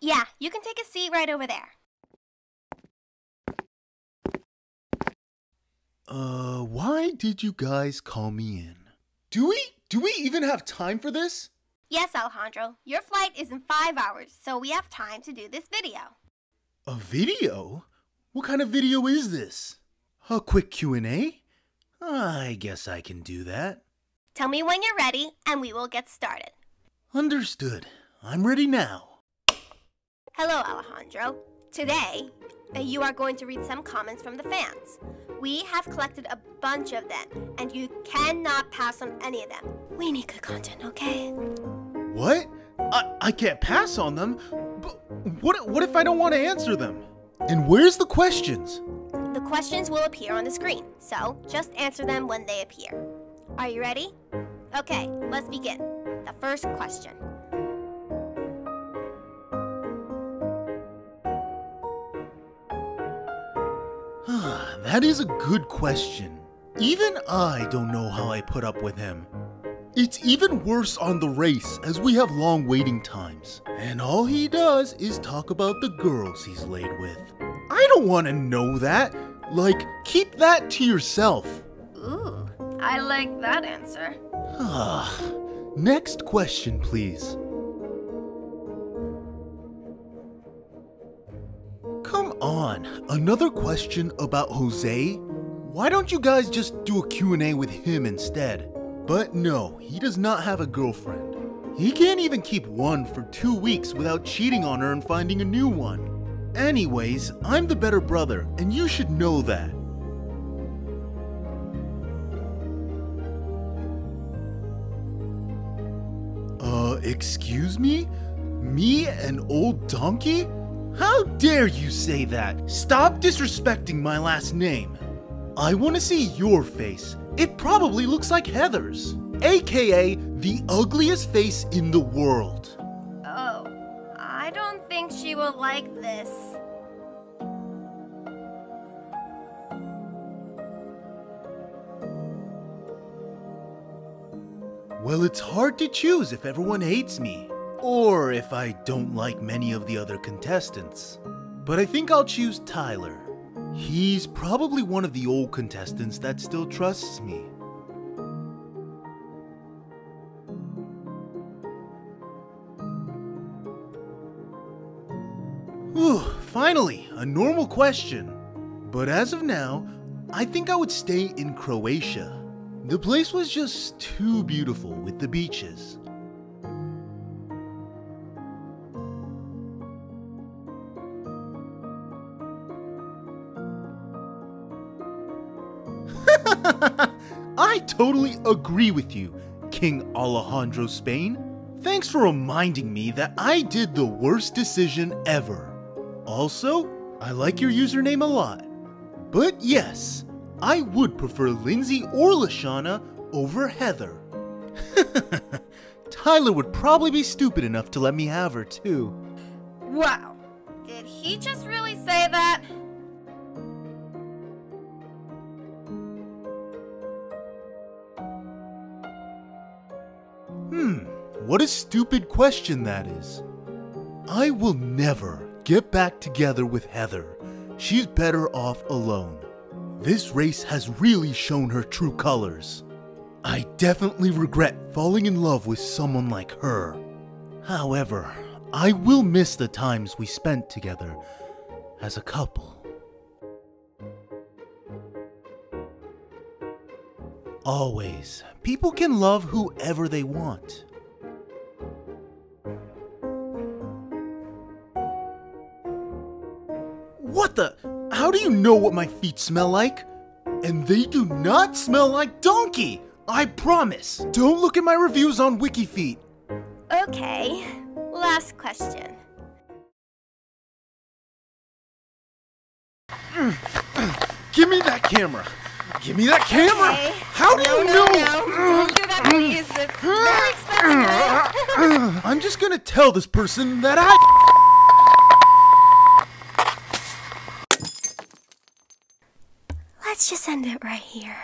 Yeah, you can take a seat right over there. Uh, why did you guys call me in? Do we do we even have time for this? Yes, Alejandro. Your flight is in five hours, so we have time to do this video. A video? What kind of video is this? A quick Q&A? I guess I can do that. Tell me when you're ready, and we will get started. Understood. I'm ready now. Hello, Alejandro. Today, uh, you are going to read some comments from the fans. We have collected a bunch of them, and you cannot pass on any of them. We need good content, okay? What? I, I can't pass on them? But what, what if I don't want to answer them? And where's the questions? The questions will appear on the screen, so just answer them when they appear. Are you ready? Okay, let's begin. The first question. That is a good question. Even I don't know how I put up with him. It's even worse on the race as we have long waiting times. And all he does is talk about the girls he's laid with. I don't want to know that. Like, keep that to yourself. Ooh, I like that answer. Ah, Next question, please. On, another question about Jose? Why don't you guys just do a Q&A with him instead? But no, he does not have a girlfriend. He can't even keep one for two weeks without cheating on her and finding a new one. Anyways, I'm the better brother, and you should know that. Uh, excuse me? Me, an old donkey? How dare you say that? Stop disrespecting my last name. I want to see your face. It probably looks like Heather's, aka the ugliest face in the world. Oh, I don't think she will like this. Well, it's hard to choose if everyone hates me, or if I don't like many of the other contestants. But I think I'll choose Tyler. He's probably one of the old contestants that still trusts me. Whew, finally, a normal question. But as of now, I think I would stay in Croatia. The place was just too beautiful with the beaches. I totally agree with you, King Alejandro Spain. Thanks for reminding me that I did the worst decision ever. Also, I like your username a lot. But yes, I would prefer Lindsay or LeShawna over Heather. Tyler would probably be stupid enough to let me have her too. Wow, did he just really say that? What a stupid question that is. I will never get back together with Heather. She's better off alone. This race has really shown her true colors. I definitely regret falling in love with someone like her. However, I will miss the times we spent together as a couple. Always, people can love whoever they want. What the? How do you know what my feet smell like? And they do not smell like donkey! I promise! Don't look at my reviews on WikiFeet. Okay, last question. Give me that camera! Give me that camera! Okay. How do no, you no, know? No, don't do that, please. It's very expensive. I'm just gonna tell this person that I. Let's just end it right here.